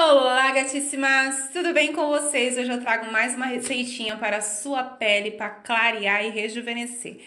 Olá, gatíssimas! Tudo bem com vocês? Hoje eu trago mais uma receitinha para a sua pele para clarear e rejuvenescer.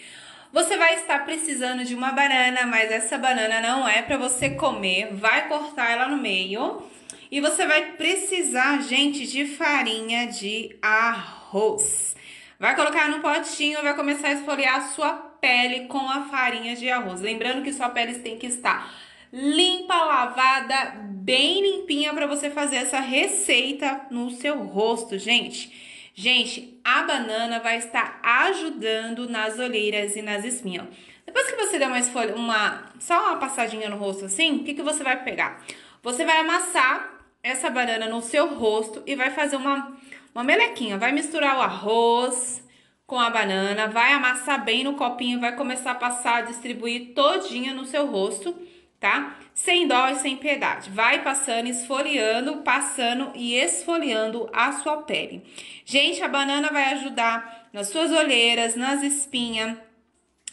Você vai estar precisando de uma banana, mas essa banana não é para você comer. Vai cortar ela no meio. E você vai precisar, gente, de farinha de arroz. Vai colocar no potinho, vai começar a esfoliar a sua pele com a farinha de arroz. Lembrando que sua pele tem que estar limpa, lavada, bem limpinha para você fazer essa receita no seu rosto, gente. Gente, a banana vai estar ajudando nas olheiras e nas espinhas. Depois que você der uma, esfolha, uma só uma passadinha no rosto assim, o que, que você vai pegar? Você vai amassar essa banana no seu rosto e vai fazer uma, uma melequinha. Vai misturar o arroz com a banana, vai amassar bem no copinho, vai começar a passar, distribuir todinha no seu rosto tá? Sem dó e sem piedade. Vai passando, esfoliando, passando e esfoliando a sua pele. Gente, a banana vai ajudar nas suas olheiras, nas espinhas.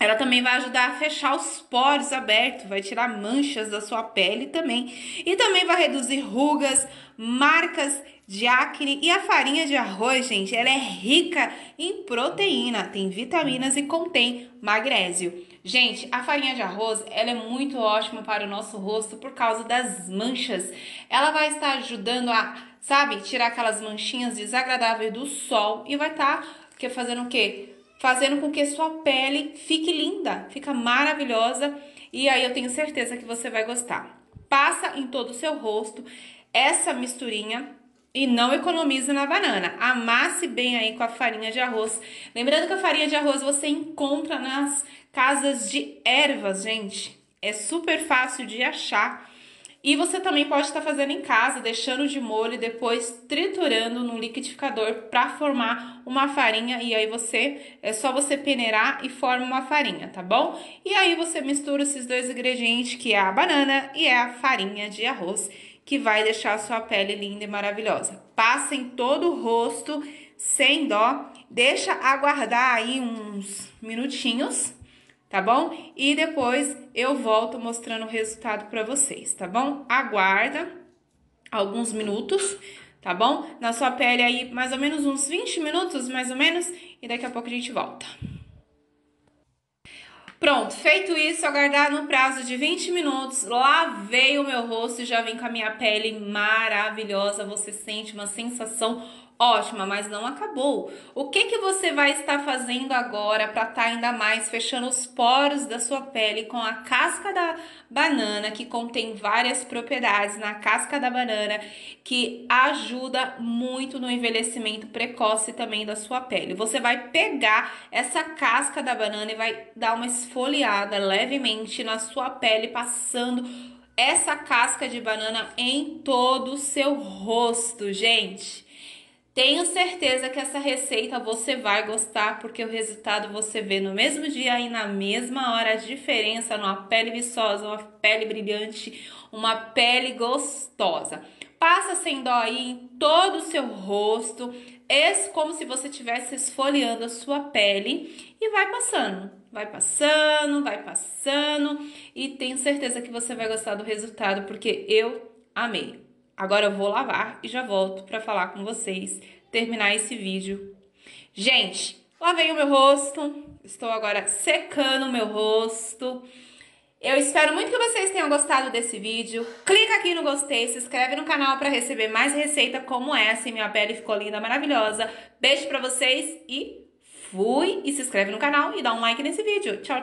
Ela também vai ajudar a fechar os poros abertos, vai tirar manchas da sua pele também. E também vai reduzir rugas, marcas de acne. E a farinha de arroz, gente, ela é rica em proteína, tem vitaminas e contém magnésio. Gente, a farinha de arroz, ela é muito ótima para o nosso rosto por causa das manchas. Ela vai estar ajudando a, sabe, tirar aquelas manchinhas desagradáveis do sol e vai estar que fazendo o quê? Fazendo com que sua pele fique linda, fica maravilhosa e aí eu tenho certeza que você vai gostar. Passa em todo o seu rosto essa misturinha e não economize na banana. Amasse bem aí com a farinha de arroz. Lembrando que a farinha de arroz você encontra nas casas de ervas, gente. É super fácil de achar. E você também pode estar fazendo em casa, deixando de molho e depois triturando no liquidificador para formar uma farinha. E aí você é só você peneirar e forma uma farinha, tá bom? E aí você mistura esses dois ingredientes, que é a banana e é a farinha de arroz que vai deixar a sua pele linda e maravilhosa. Passa em todo o rosto, sem dó, deixa aguardar aí uns minutinhos, tá bom? E depois eu volto mostrando o resultado para vocês, tá bom? Aguarda alguns minutos, tá bom? Na sua pele aí, mais ou menos uns 20 minutos, mais ou menos, e daqui a pouco a gente volta. Pronto, feito isso, aguardar no prazo de 20 minutos, lavei o meu rosto e já vim com a minha pele maravilhosa. Você sente uma sensação Ótima, mas não acabou. O que que você vai estar fazendo agora para estar tá ainda mais fechando os poros da sua pele com a casca da banana, que contém várias propriedades na casca da banana, que ajuda muito no envelhecimento precoce também da sua pele. Você vai pegar essa casca da banana e vai dar uma esfoliada levemente na sua pele, passando essa casca de banana em todo o seu rosto, gente. Tenho certeza que essa receita você vai gostar, porque o resultado você vê no mesmo dia e na mesma hora a diferença numa pele viçosa, uma pele brilhante, uma pele gostosa. Passa sem dó aí em todo o seu rosto, é como se você estivesse esfoliando a sua pele e vai passando, vai passando, vai passando e tenho certeza que você vai gostar do resultado porque eu amei. Agora eu vou lavar e já volto para falar com vocês, terminar esse vídeo. Gente, lavei o meu rosto, estou agora secando o meu rosto. Eu espero muito que vocês tenham gostado desse vídeo. Clica aqui no gostei, se inscreve no canal para receber mais receita como essa e minha pele ficou linda, maravilhosa. Beijo para vocês e fui! E se inscreve no canal e dá um like nesse vídeo. Tchau!